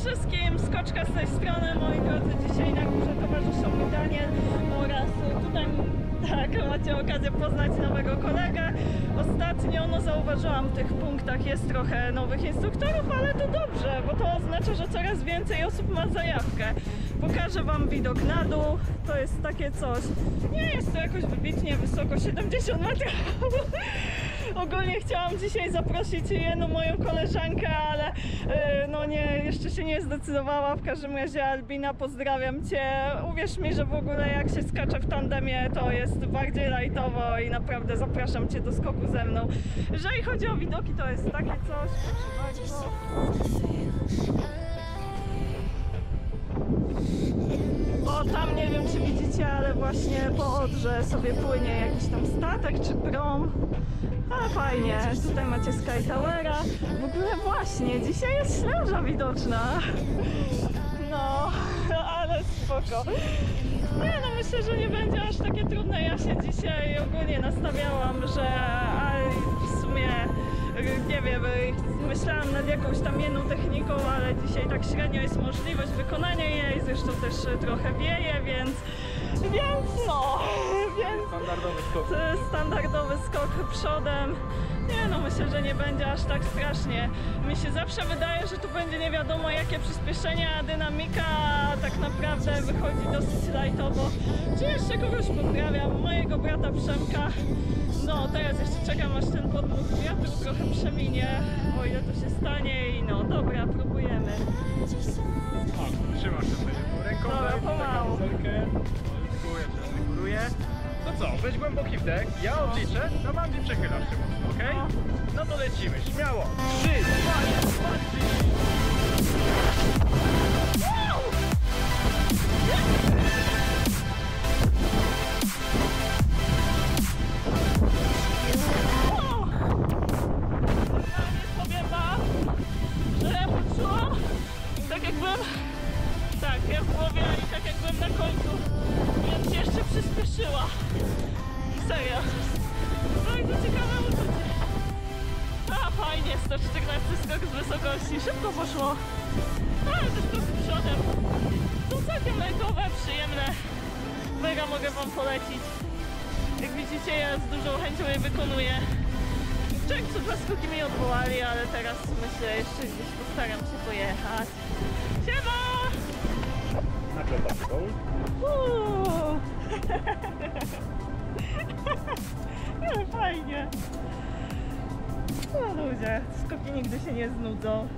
wszystkim, Skoczka z tej strony, moi drodzy, dzisiaj na górze towarzyszą mi Daniel oraz tutaj tak, macie okazję poznać nowego kolegę. Ostatnio, no zauważyłam, w tych punktach jest trochę nowych instruktorów, ale to dobrze, bo to oznacza, że coraz więcej osób ma zajawkę. Pokażę Wam widok na dół, to jest takie coś, nie jest to jakoś wybitnie wysoko, 70 metrów. Ogólnie chciałam dzisiaj zaprosić jedną moją koleżankę, ale e, no nie, jeszcze się nie zdecydowała. W każdym razie Albina, pozdrawiam Cię. Uwierz mi, że w ogóle jak się skacze w tandemie, to jest bardziej lajtowo i naprawdę zapraszam Cię do skoku ze mną. Jeżeli chodzi o widoki, to jest takie coś. Proszę bardzo. Właśnie po Odrze sobie płynie jakiś tam statek czy prom. Ale fajnie, tutaj macie Sky Towera. W ogóle właśnie, dzisiaj jest śleża widoczna. No, ale spoko. Nie no, myślę, że nie będzie aż takie trudne. Ja się dzisiaj ogólnie nastawiałam, że w sumie nie wiem, myślałam nad jakąś tam jedną techniką, ale dzisiaj tak średnio jest możliwość wykonania jej, zresztą też trochę wieje, więc więc no, więc Standardowy skok. standardowy skok przodem. Nie no, myślę, że nie będzie aż tak strasznie. Mi się zawsze wydaje, że tu będzie nie wiadomo jakie przyspieszenia, a dynamika tak naprawdę wychodzi dosyć lightowo. Czy jeszcze kogoś pozdrawiam? Mojego brata Przemka. No, teraz jeszcze czekam aż ten podmuch wiatru trochę przeminie, o ile to się stanie i no, dobra, próbujemy. O, trzymasz się sobie ręką. Dobra, pomału. Co, weź głęboki wdech, ja odliczę, a i przechylasz się mocno, okej? No. No to lecimy, śmiało. Trzy, dwa, powiem wam, tak tak, ja w głowie i tak jakbym na końcu, więc jeszcze przyspieszyła. Serio. Bardzo ciekawe uczucie. A fajnie, 114 skok z wysokości, szybko poszło. Ale te skoki przodem są całkiem lajtowe, przyjemne. Mega mogę wam polecić. Jak widzicie, ja z dużą chęcią je wykonuję. W czerwcu dwa skoki mi odwołali, ale teraz myślę, jeszcze gdzieś postaram się pojechać. Siema! Uuu. Ale fajnie. No ludzie, skoki nigdy się nie znudzą.